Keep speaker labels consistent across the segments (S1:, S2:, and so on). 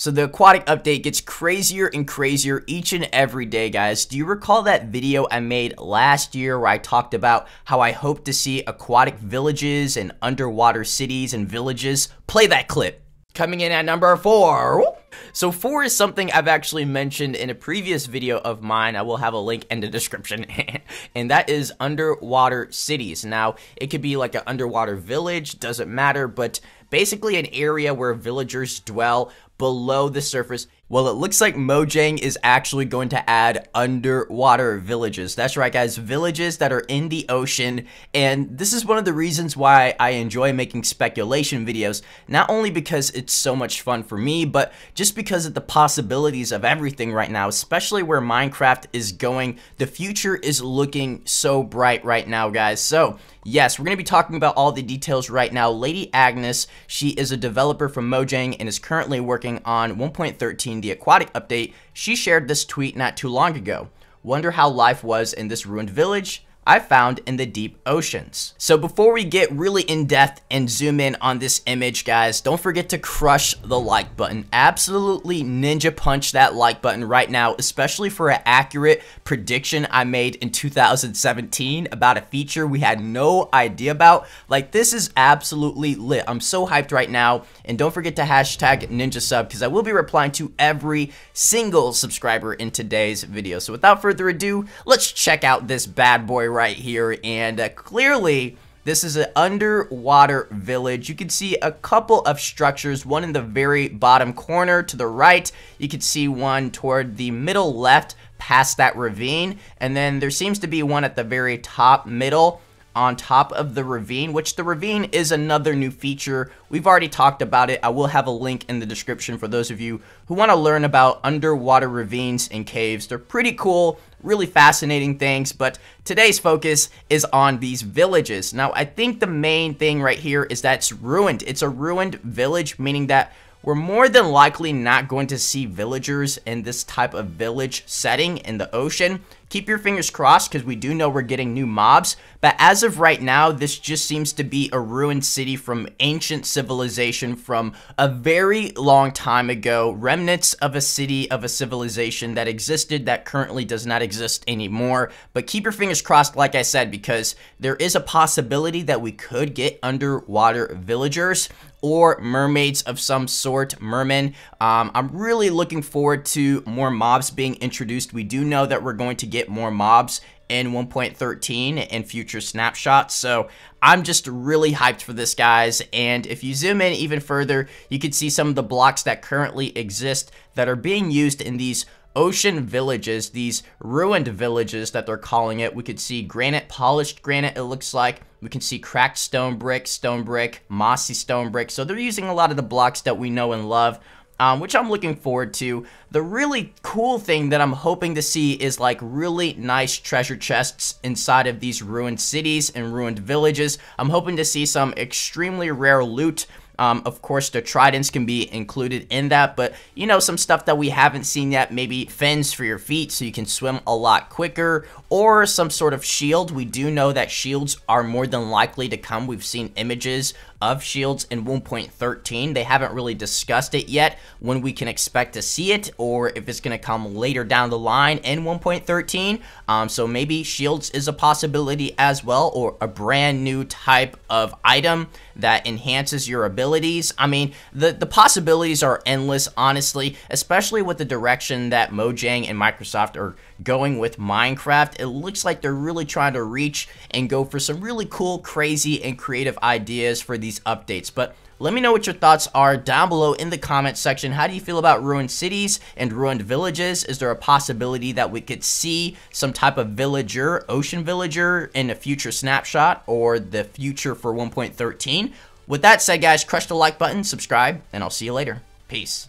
S1: So the aquatic update gets crazier and crazier each and every day, guys. Do you recall that video I made last year where I talked about how I hope to see aquatic villages and underwater cities and villages? Play that clip. Coming in at number four. So four is something I've actually mentioned in a previous video of mine. I will have a link in the description. and that is underwater cities. Now, it could be like an underwater village, doesn't matter, but basically an area where villagers dwell below the surface well, it looks like Mojang is actually going to add underwater villages. That's right, guys, villages that are in the ocean. And this is one of the reasons why I enjoy making speculation videos, not only because it's so much fun for me, but just because of the possibilities of everything right now, especially where Minecraft is going. The future is looking so bright right now, guys. So, yes, we're going to be talking about all the details right now. Lady Agnes, she is a developer from Mojang and is currently working on 1.13 the aquatic update, she shared this tweet not too long ago. Wonder how life was in this ruined village? I found in the deep oceans. So before we get really in depth and zoom in on this image, guys, don't forget to crush the like button. Absolutely ninja punch that like button right now, especially for an accurate prediction I made in 2017 about a feature we had no idea about. Like this is absolutely lit. I'm so hyped right now. And don't forget to hashtag ninja sub because I will be replying to every single subscriber in today's video. So without further ado, let's check out this bad boy right here, and uh, clearly this is an underwater village. You can see a couple of structures, one in the very bottom corner to the right. You can see one toward the middle left past that ravine, and then there seems to be one at the very top middle on top of the ravine, which the ravine is another new feature. We've already talked about it. I will have a link in the description for those of you who want to learn about underwater ravines and caves. They're pretty cool, really fascinating things, but today's focus is on these villages. Now, I think the main thing right here is that it's ruined. It's a ruined village, meaning that we're more than likely not going to see villagers in this type of village setting in the ocean. Keep your fingers crossed because we do know we're getting new mobs, but as of right now, this just seems to be a ruined city from ancient civilization from a very long time ago, remnants of a city, of a civilization that existed that currently does not exist anymore. But keep your fingers crossed, like I said, because there is a possibility that we could get underwater villagers or mermaids of some sort, mermen. Um, I'm really looking forward to more mobs being introduced. We do know that we're going to get more mobs in 1.13 and future snapshots. So I'm just really hyped for this, guys. And if you zoom in even further, you can see some of the blocks that currently exist that are being used in these ocean villages, these ruined villages that they're calling it. We could see granite, polished granite, it looks like. We can see cracked stone brick, stone brick, mossy stone brick. So they're using a lot of the blocks that we know and love. Um, which I'm looking forward to. The really cool thing that I'm hoping to see is like really nice treasure chests inside of these ruined cities and ruined villages. I'm hoping to see some extremely rare loot um, of course, the tridents can be included in that, but you know, some stuff that we haven't seen yet, maybe fins for your feet so you can swim a lot quicker, or some sort of shield. We do know that shields are more than likely to come. We've seen images of shields in 1.13. They haven't really discussed it yet when we can expect to see it or if it's going to come later down the line in 1.13. Um, so maybe shields is a possibility as well or a brand new type of item that enhances your abilities. I mean, the, the possibilities are endless, honestly, especially with the direction that Mojang and Microsoft are going with Minecraft. It looks like they're really trying to reach and go for some really cool, crazy, and creative ideas for these updates. But let me know what your thoughts are down below in the comment section. How do you feel about ruined cities and ruined villages? Is there a possibility that we could see some type of villager, ocean villager, in a future snapshot or the future for 1.13? With that said, guys, crush the like button, subscribe, and I'll see you later. Peace.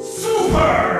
S1: Super!